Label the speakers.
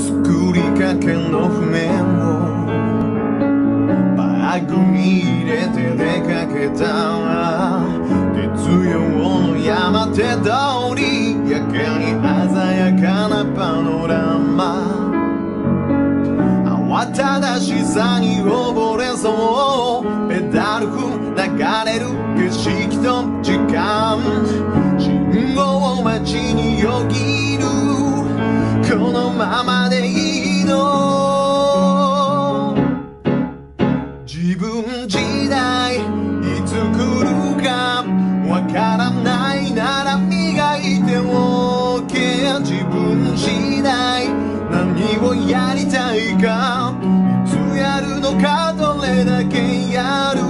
Speaker 1: 作りかけの船を。バッグに入れて出かけたら月曜の山手通りやけに鮮やかなパノラマ。慌ただしさに溺れそう。ペダル踏流れる景色と時間。信号待ちによぎる。このまま自分時代いつ来るかわからないなら磨いておけ。自分次第何をやりたいかいつやるのかどれだけやる